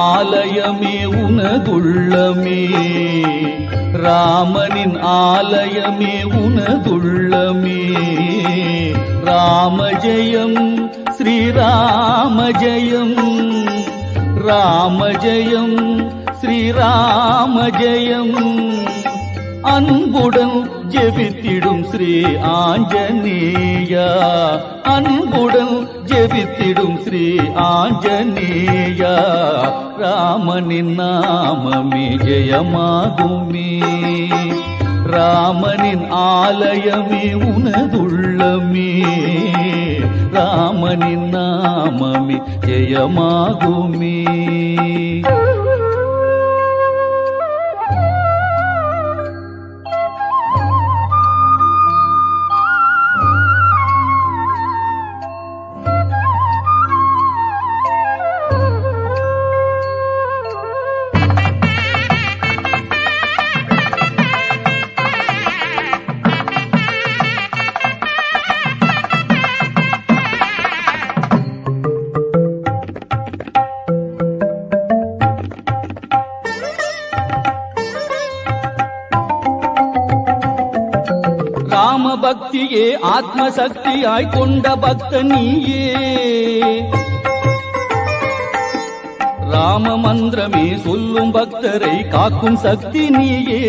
ஆலயமே உனதுள்ளமே ராமனின் ஆலயமே உனதுள்ளமே ராம ஜெயம் ஸ்ரீராம ஜெயம் அன்புடன் ஜெபித்திடும் ஸ்ரீ ஆஞ்சநேயா. அன்புடன் ஜெபித்திடும் ஸ்ரீ ஆஞ்சநேயா. ராமனின் நாமமே ஜெயமாகுமே. ராமனின் ஆலயமே உனதுள்ளமே. ராமனின் நாமமே ஜெயமாகுமே. ஆத்ம சக்தியாய் கொண்ட பக்த நீயே. ராம மந்திரமே சொல்லும் பக்தரை காக்கும் சக்தி நீயே.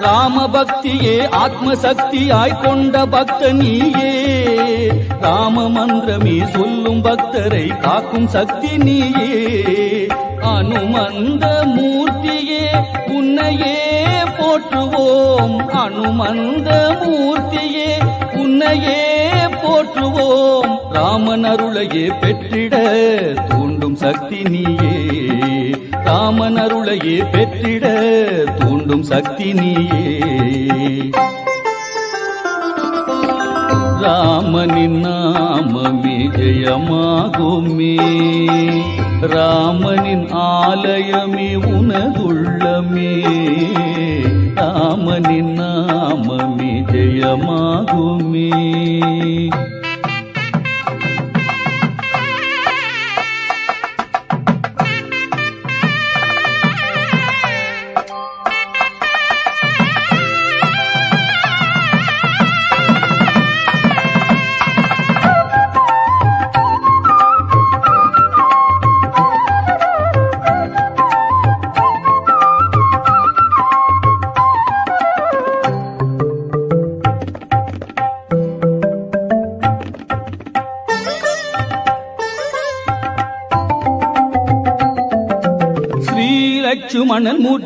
ராம பக்தியே ஆத்ம சக்தியாய் கொண்ட பக்த நீயே. ராம மந்திரமே சொல்லும் பக்தரை காக்கும் சக்தி நீயே. அனுமந்த மூர்த்தியே உன்னையே போற்றுவோம் அனுமந்த மூர்த்தியே உன்னையே போற்றுவோம். ராமன் அருளையே பெற்றிட தூண்டும் சக்தி நீயே. ராமன் அருளையே பெற்றிட தூண்டும் சக்தி நீயே. ராமனின் நாமமே ஜெயமாகுமே ராமனின் ஆலயமே உனதுள்ளமே ராமனின் நாமமே ஜெயமாகுமே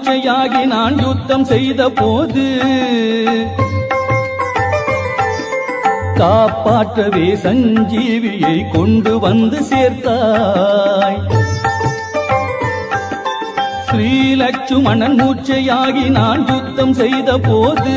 லட்சுமணன் மூர்ச்சையாகி நான் யுத்தம் செய்த போது காப்பாற்றவே சஞ்சீவியை கொண்டு வந்து சேர்த்தாய். ஸ்ரீலட்சுமணன் மூச்சையாகி நான் யுத்தம் செய்த போது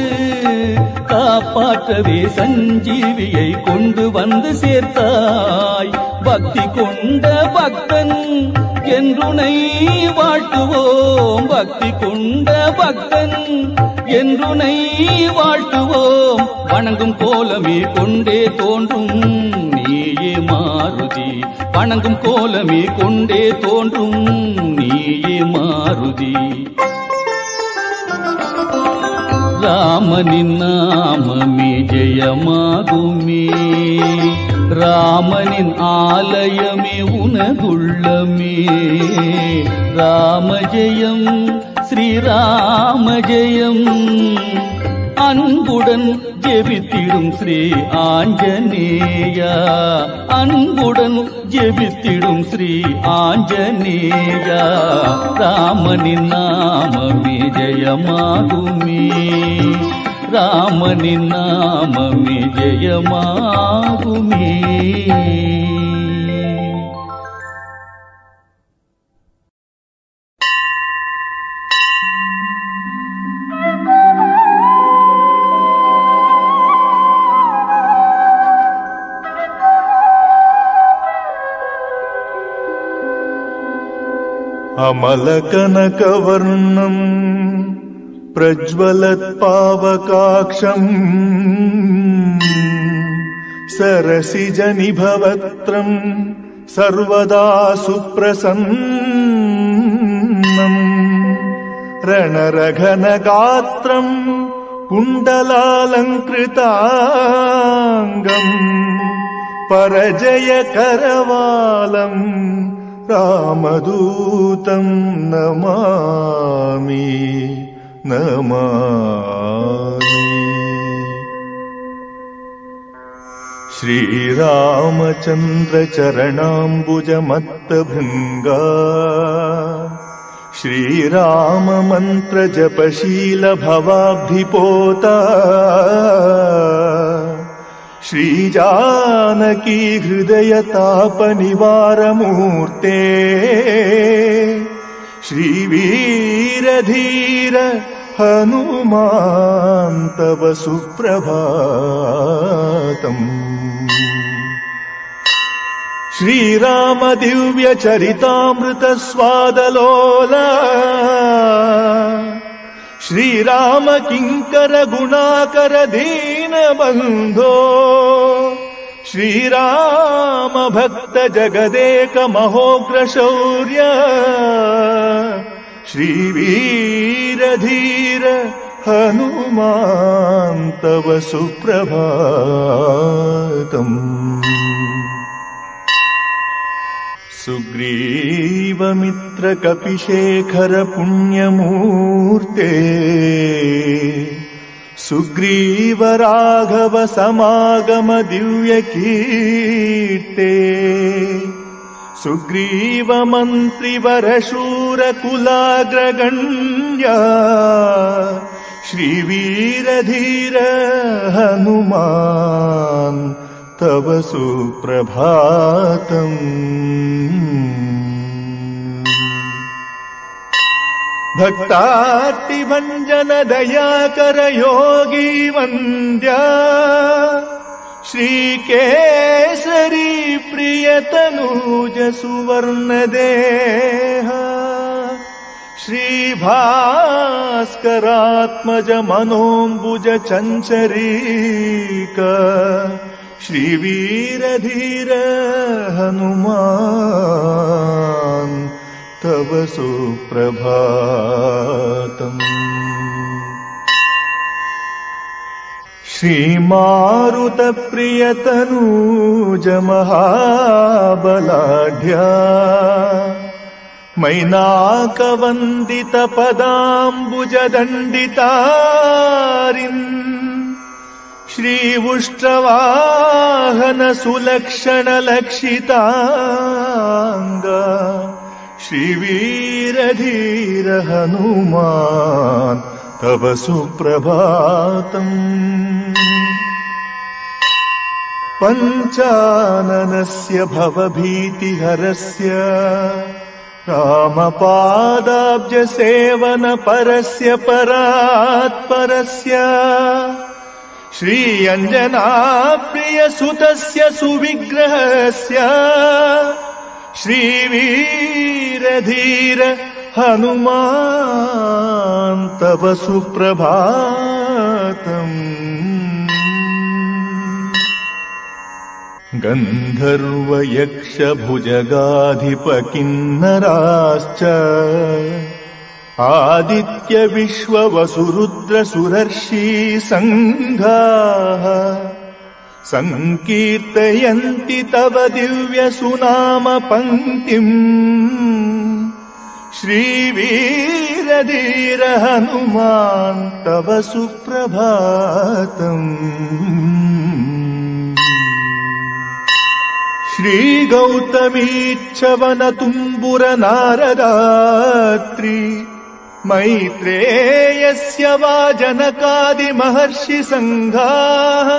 காப்பாற்றவே சஞ்சீவியை கொண்டு வந்து சேர்த்தாய். பக்தி கொண்ட பக்தன் என்றுனை வாழ்த்துவோம். பக்தி கொண்ட பக்தன் என்றுனை வாழ்த்துவோம். வணங்கும் கோலமே கொண்டே தோன்றும். நீயே மாருதி. வணங்கும் கோலமே கொண்டே தோன்றும். நீயே மாருதி. ராமனின் நாமமே ஜெயமாகுமே. ராமனின் ஆலயமே உனதுள்ளமே. ராமஜயம் ஸ்ரீராமஜயம். அன்புடன் ஜெபித்திடும் ஸ்ரீ ஆஞ்சநேயா. அன்புடன் ஜெபித்திடும் ஸ்ரீ ஆஞ்சநேயா. ராமனின் நாமமே ஜெயமாகுமே. రామని నామ విజయమాగు అమలకనకవర్ణం प्रज्वलत्पावकाक्षम्। सरसिजनिभवत्रम् सर्वदा सुप्रसन्नम्। रणरघनगात्रम् कुण्डलालङ्कृताङ्गम्। परजयकरवालम् रामदूतम् नमामि नमामि। श्रीरामचन्द्रचरणाम्बुजमत्तभृङ्गा। श्रीराममन्त्रजपशीलभवाब्धिपोता। श्रीजानकी हृदयतापनिवारमूर्ते श्रीवीरधीर हनुमान् तव सुप्रभातम्। श्रीराम दिव्यचरितामृतस्वादलोला श्रीराम किङ्कर गुणाकर दीनबन्धो श्रीराम भक्त जगदेक महोग्रशौर्य श्रीवीरधीर हनुमान् तव सुप्रभातम्। सुग्रीवमित्रकपिशेखर पुण्यमूर्ते सुग्रीवराघव समागम दिव्यकीर्ते सुग्रीवमन्त्रिवरशूरकुलाग्रगण्या श्रीवीरधीर हनुमान् तव सुप्रभातम्। भक्तार्तिभञ्जन दयाकर योगी वन्द्या श्रीकेसरी प्रियतनूज सुवर्णदेह श्रीभास्करात्मज हनुमान् तव सुप्रभातम्। श्रीमारुतप्रियतनूज महाबलाढ्या मैनाकवन्दितपदाम्बुजदण्डितारिन्। श्रीवुष्ट्रवाहन सुलक्षणलक्षिताङ्ग श्रीवीरधीर हनुमान् तव सुप्रभातम् पञ्चाननस्य भवभीतिहरस्य रामपादाब्जसेवन परस्य परात्परस्य श्रीअञ्जनाप्रियसुतस्य सुविग्रहस्य श्रीवीरधीर हनुमान् तव सुप्रभातम् गन्धर्वयक्षभुजगाधिपकिन्नराश्च आदित्यविश्ववसुरुद्रसुरर्षि सङ्घाः सङ्कीर्तयन्ति तव दिव्यसुनाम पङ्क्तिम् श्रीवीरधीर हनुमान् तव सुप्रभातम् श्रीगौतमीच्छवनतुम्बुर नारदात्रि मैत्रेयस्य वा जनकादिमहर्षि सङ्घाः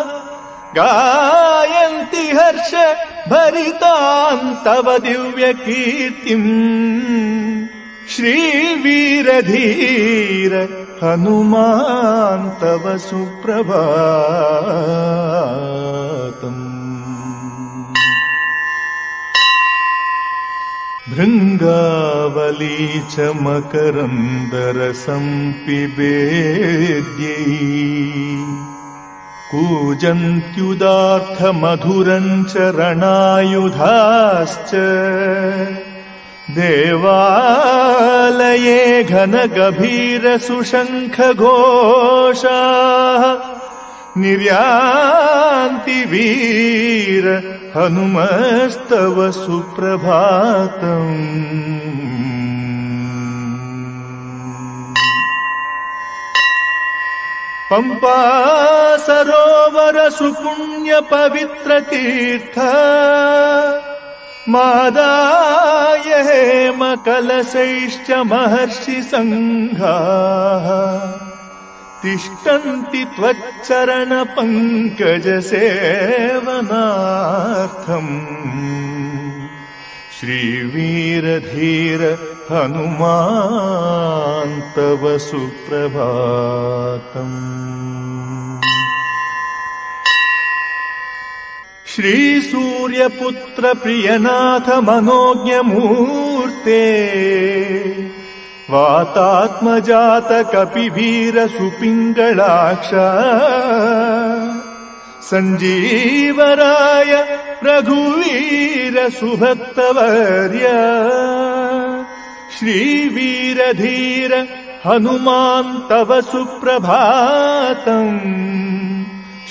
गायन्ति हर्ष भरितान् तव दिव्यकीर्तिम्। श्रीवीरधीर हनुमान् तव सुप्रभातम् भृङ्गावली च मकरन्दरसं पिबेद्यै कूजन्त्युदार्थमधुरम् रणायुधाश्च देवालये घनगभीरसुशङ्खघोषाः निर्यान्ति वीर हनुमस्तव सुप्रभातम्। पम्पा सरोवर सुपुण्यपवित्रतीर्थ मादाय हेमकलशैश्च महर्षि सङ्घाः तिष्ठन्ति त्वच्चरणपङ्कजसेवनार्थम्। श्रीवीरधीर हनुमान् तव सुप्रभातम्। श्रीसूर्यपुत्र प्रियनाथ मनोज्ञमूर्ते वातात्मजात कपिवीर सुपिङ्गलाक्ष सञ्जीवराय रघुवीर सुभक्तवर्य श्रीवीरधीर हनुमान् तव सुप्रभातम्।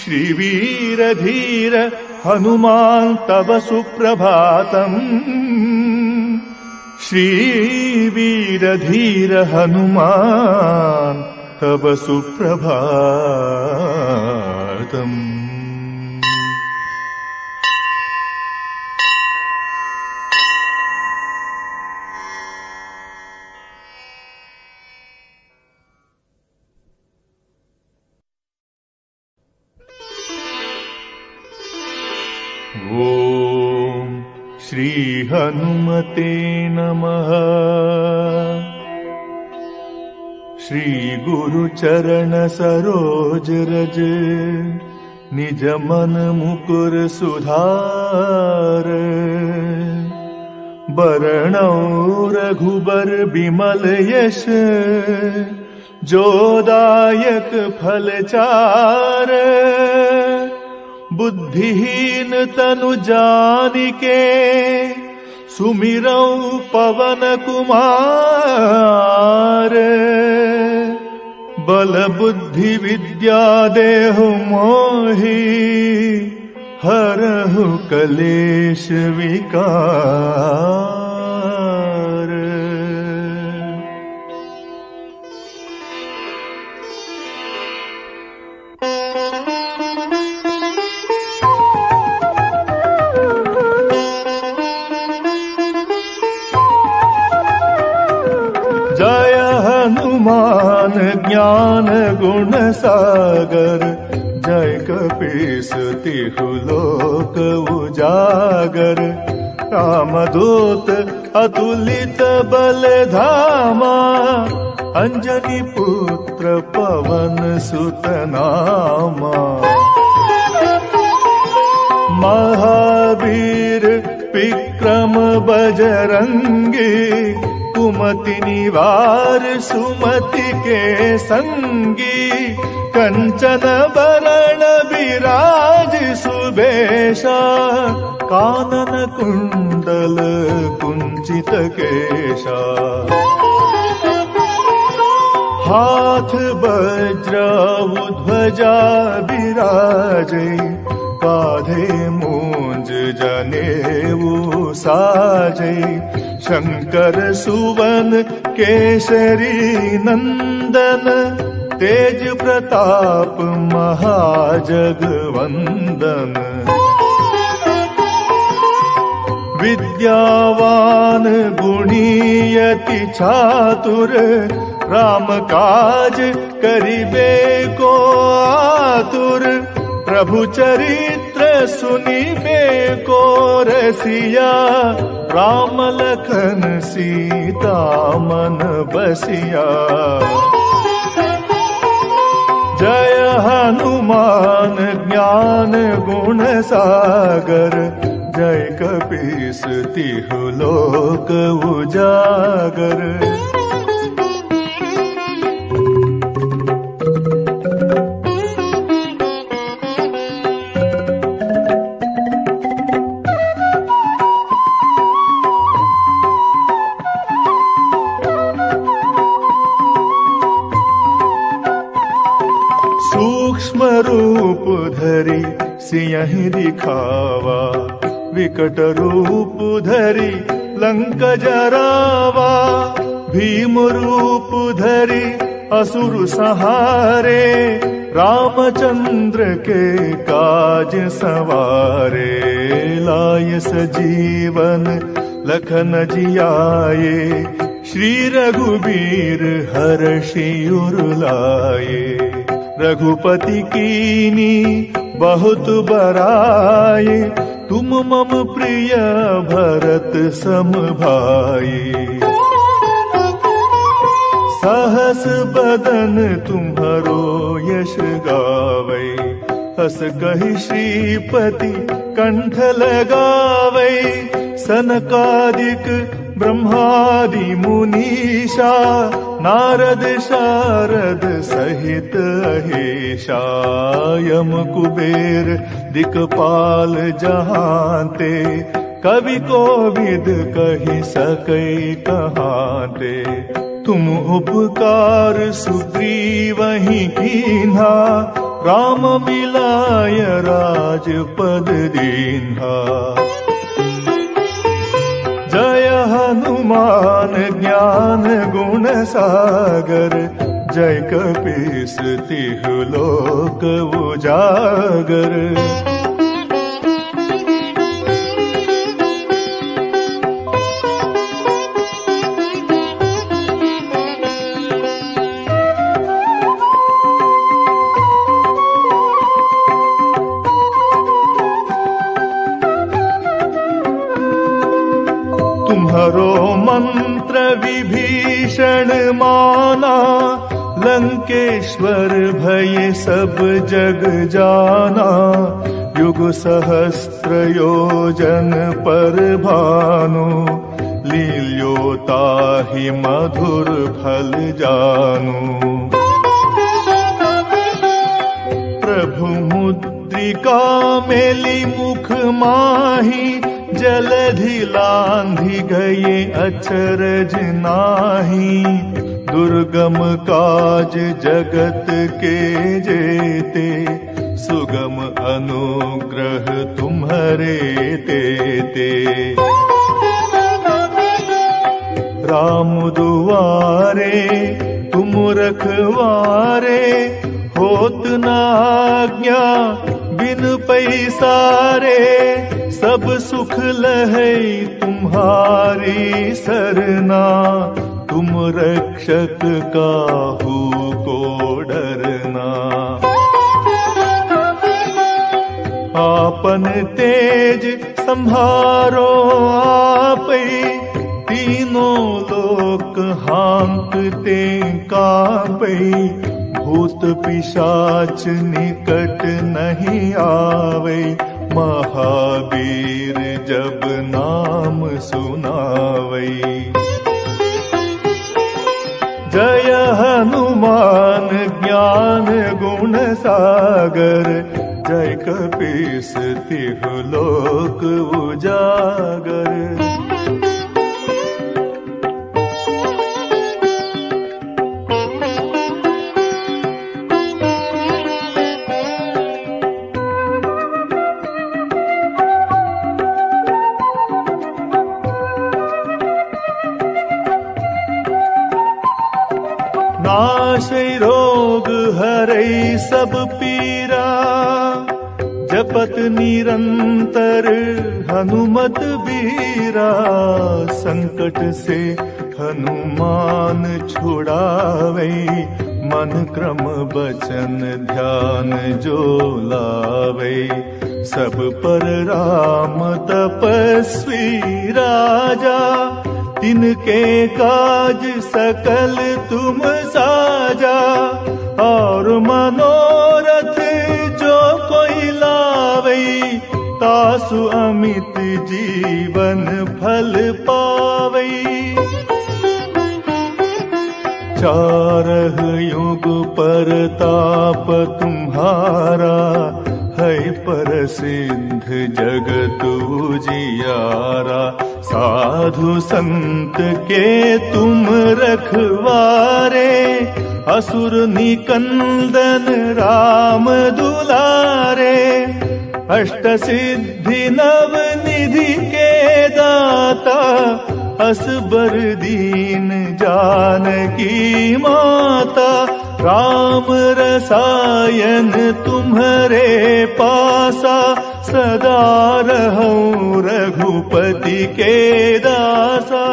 श्रीवीरधीर हनुमान् तव सुप्रभातम् श्रीवीरधीर हनुमान् तव सुप्रभातम् श्रीहनुमते नमः। श्रीगुरुचरणसरोजरज निजमन मुकुर सुधार बरणौ रघुबर बिमल यश जोदायक फलचार बुद्धिहीन तनु जानिके सुमिरौ पवन कुमार। बल बुद्धि विद्या देहु मोहि हरहु कलेश विकार। ज्ञान गुण सागर जय कपीस तिहु लोक उजागर। रामदूत अतुलित बल धामा अंजनी पुत्र पवन सुत नामा महावीर विक्रम बजरंगी कुमति निवार सुमति के संगी कंचन वरण विराज सुबेशा कानन कुंडल कुंचित केशा। हाथ वज्र ध्वजा विराजे काधे मूंज जनेऊ साजे शंकर सुवन केसरी नंदन तेज प्रताप महाजगवंदन विद्यावान गुणीयति छातुर राम काज करिबे को आतुर प्रभु चरित्र सुनिबे को रसिया राम लखन सीता मन बसिया। जय हनुमान ज्ञान गुण सागर। जय कपीस तिहु लोक उजागर सिंह दिखावा विकट रूप धरि लंक जरावा। भीम रूप धरि असुर सहारे रामचंद्र के काज सवारे। लाय सजीवन लखन जियाए श्री रघुबीर हर्षि उर लाए। रघुपति कीनी बहुत बराए तुम मम प्रिय भरत सम भाई। सहस बदन तुम्हारो यश गावै। हस कहि श्रीपति कंठ लगावै। सनकादिक ब्रह्मादि मुनीषा नारद शारद सहित अहेशा यम कुबेर दिक्पाल जहांते। कवि को विद कही सकै कहाते। तुम उपकार सुग्रीवहि कीन्हा राम मिलाय राजपद दीन्हा ज्ञान गुण सागर जय कपीस तिहु लोक उजागर तुम्हारो मंत्र विभीषण माना लंकेश्वर भय सब जग जाना युग सहस्त्र योजन पर भानु लील्योता ही मधुर फल जानू। प्रभु मुद्रिका मेली मुख माही जलधि लांघि गए अचरज नाही दुर्गम काज जगत के जेते, सुगम अनुग्रह तुम्हारे तेते राम दुआरे, तुम रखवारे, होत न आज्ञा बिन पैसारे। सब सुख लहे तुम्हारी सरना। तुम रक्षक काहू को डरना। आपन तेज तीनों लोक हांकते कापै। भूत पिशाच निकट नहीं आवे महावीर जब नाम सुनावै। जय हनुमान ज्ञान गुण सागर जय कपीस तिहु लोक उजागर सब पीरा जपत निरंतर हनुमत बीरा संकट से हनुमान छुड़ावे मन क्रम बचन ध्यान जो लावे। सब पर राम तपस्वी राजा तिनके काज सकल तुम साजा और मनोरथ जो कोई लावे तासु अमित जीवन फल पावै। चारह युग परताप तुम्हारा है परसिद्ध जगत उजियारा। साधु संत के तुम रखवारे असुर निकंदन राम दुलारे अष्ट सिद्धि नव निधि के दाता असबर दीन जानकी माता राम रसायन तुम्हारे पासा सदा रहो रघुपति के दासा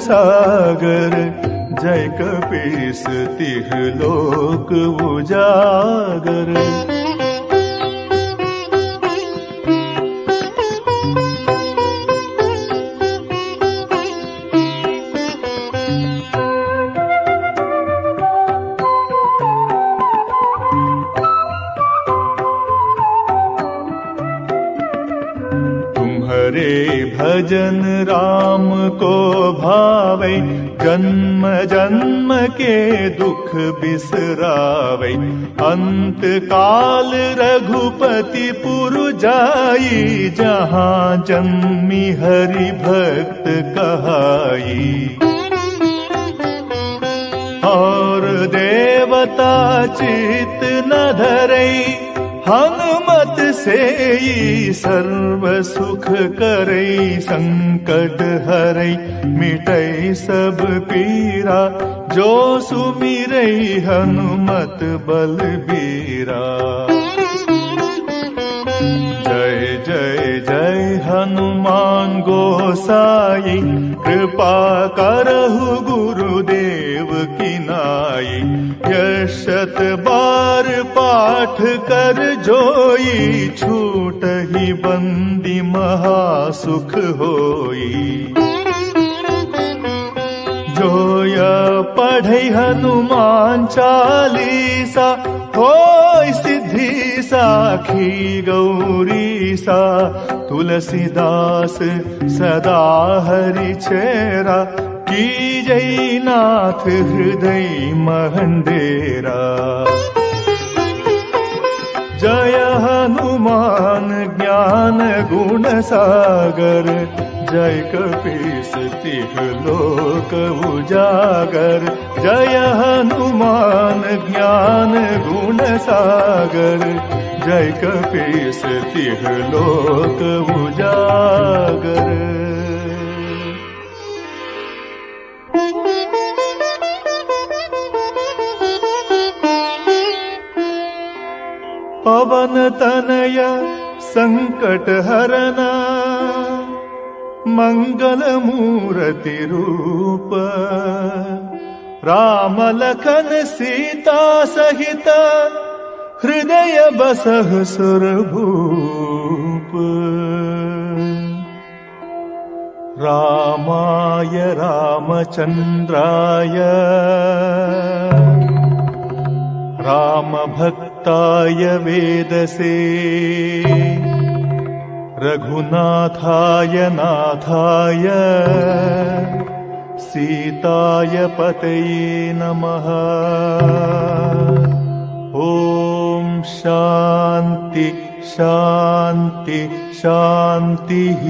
सागर जय कपीस तिह लोक उजागर काल रघुपति पुर जाई जहाँ जन्मी हरि भक्त कहाई। और देवता चित सर्व हरई मिटई सब पीरा जो सुमिरई हनुमत बलबीरा। जय जय जय हनुमान गोसाई कृपा करहु यशत बार पाठ कर जोई छूट ही बंदी महासुख होई। जोय पढ़ई हनुमान चालीसा हो सिद्धि साखी गौरी सा तुलसीदास सदा हरि चेरा की जय नाथ हृदय महंडेरा जय हनुमान ज्ञान गुण सागर जय कपीस तिह लोक उजागर। जय हनुमान ज्ञान गुण सागर जय कपीस तिह लोक उजागर पवन तनय संकट हरना मंगल मूर्ति रूप। राम लखन सीता सहित हृदय बसह सुरभूप। रामाय रामचन्द्राय रामभक्ताय वेदसे। रघुनाथाय नाथाय सीताय पतये नमः। ॐ शान्ति शान्ति शान्तिः